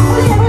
yeah